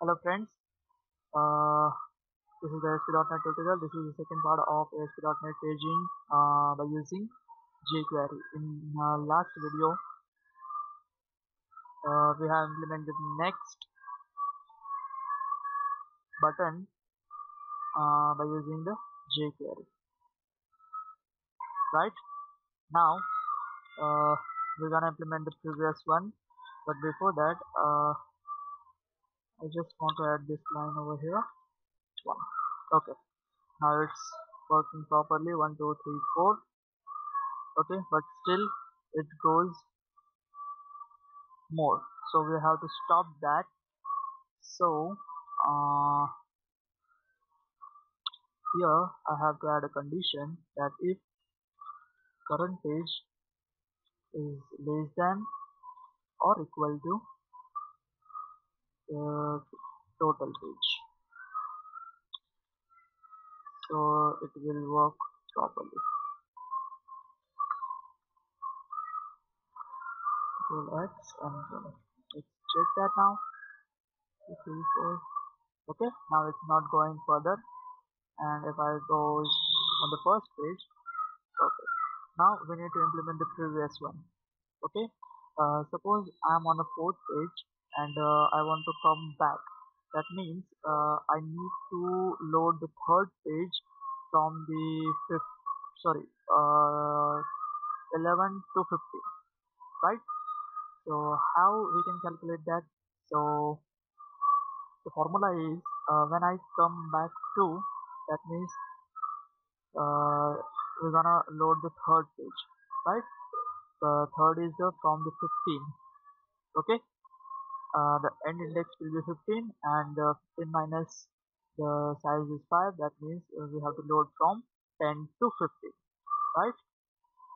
Hello friends, uh, this is the ASP.NET tutorial. This is the second part of ASP.NET paging uh, by using jQuery. In uh, last video, uh, we have implemented next button uh, by using the jQuery. Right now, uh, we're gonna implement the previous one, but before that, uh, I just want to add this line over here. One. Okay. Now it's working properly. One, two, three, four. Okay, but still it goes more. So we have to stop that. So uh, here I have to add a condition that if current page is less than or equal to total page so it will work properly. X and let's check that now. Okay now it's not going further. And if I go on the first page okay. Now we need to implement the previous one. Okay uh, suppose I'm on a fourth page and uh, I want to come back. That means uh, I need to load the third page from the fifth sorry uh, 11 to 15 right? So how we can calculate that? So the formula is uh, when I come back to that means uh, we're gonna load the third page. Right? The third is the from the 15 okay uh, the end index will be 15 and uh, 15 minus the size is 5 that means uh, we have to load from 10 to 15 right?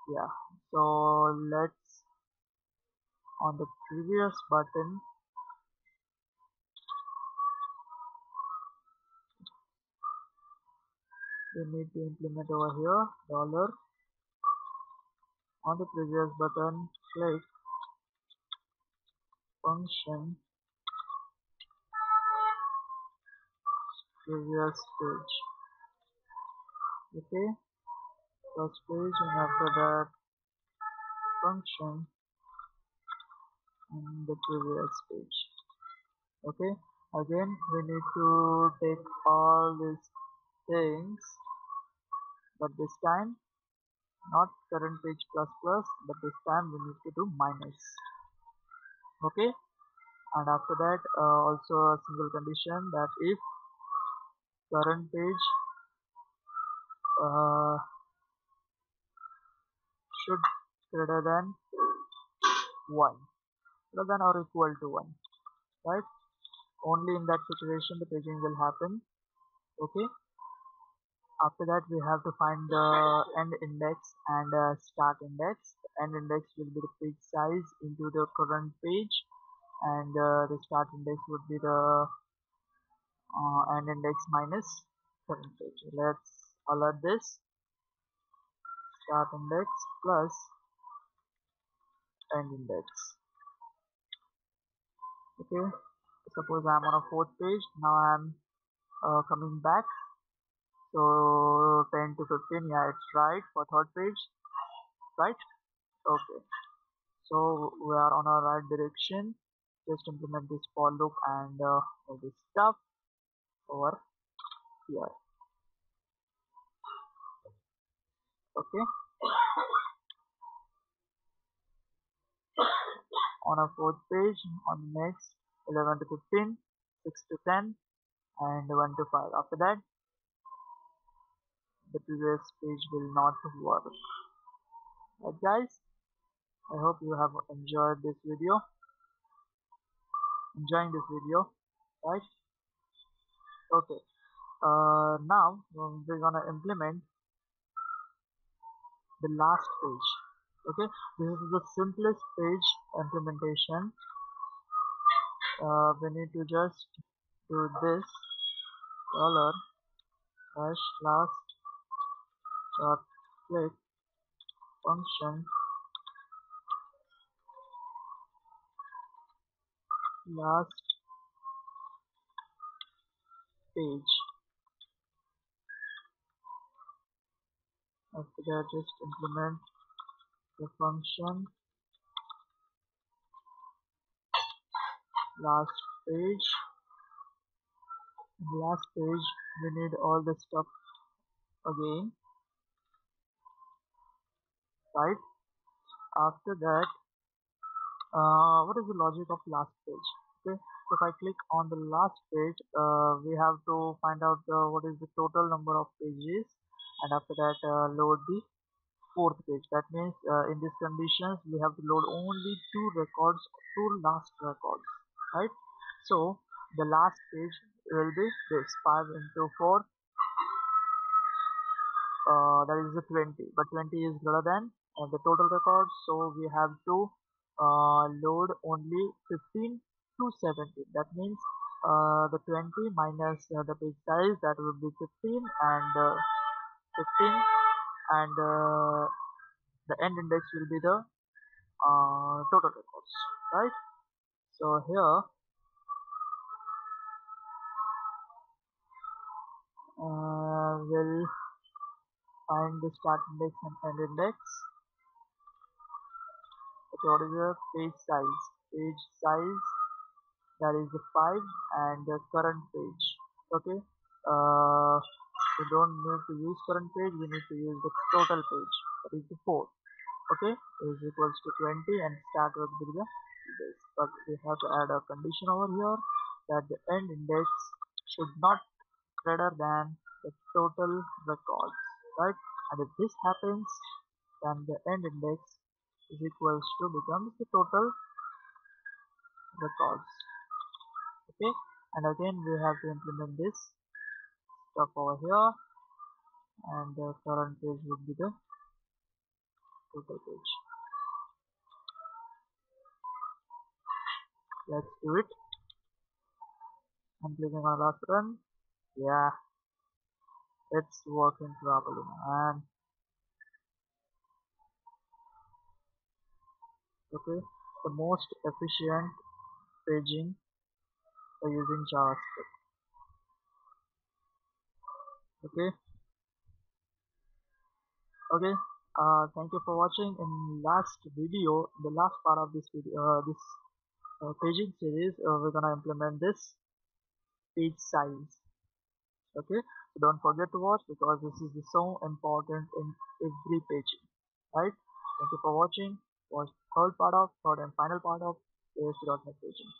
Yeah. So let's on the previous button. We need to implement over here dollar. On the previous button click function. Previous page. Okay? First page and after that function and the previous page. Okay? Again we need to take all these things but this time not current page plus plus but this time we need to do minus okay? And after that uh, also a single condition that if current page uh, should greater than 1 greater than or equal to 1 right? Only in that situation the paging will happen. Okay after that we have to find the end index and uh, start index. End index will be the page size into the current page and uh, the start index would be the uh, end index minus current page. Let's alert this. Start index plus end index. Okay. Suppose I'm on a fourth page. Now I'm uh, coming back so 10 to 15 yeah it's right for third page right? Okay. So we are on our right direction. Just implement this for loop and uh, all this stuff over here. Okay. On our fourth page on the next 11 to 15 6 to 10 and 1 to 5 after that the previous page will not work right guys. I hope you have enjoyed this video. Enjoying this video right? Okay. Uh, now we're gonna implement the last page okay? This is the simplest page implementation. Uh, we need to just do this dollar hash last dot function last page. After that just implement the function last page. Last page we need all the stuff again right? After that uh, what is the logic of last page? Okay so if I click on the last page uh, we have to find out uh, what is the total number of pages. And after that uh, load the fourth page. That means uh, in these conditions we have to load only two records two last records right? So the last page will be this 5 into 4 uh, that is the 20 but 20 is greater than uh, the total records so we have to uh, load only 15 to 17 that means uh, the 20 minus uh, the page size that will be 15 and uh, 15 and uh, the end index will be the uh, total records right? So here we'll find the start index and end index what is the page size page size that is the 5 and the current page okay? Uh, we don't need to use current page we need to use the total page that is the 4 okay? Is equals to 20 and start with the this but we have to add a condition over here that the end index should not greater than the total records right? And if this happens then the end index is equals to becomes the total records. Okay? And again we have to implement this stuff over here. And the current page would be the total page. Let's do it. I'm clicking on last run yeah. It's working properly man okay? The most efficient paging by using JavaScript. Okay? Okay? Uh, thank you for watching. In last video the last part of this video uh, this uh, paging series uh, we're gonna implement this page size. Okay? So don't forget to watch because this is so important in every paging. Right? Thank you for watching was third part of third and final part of ASP.NET paging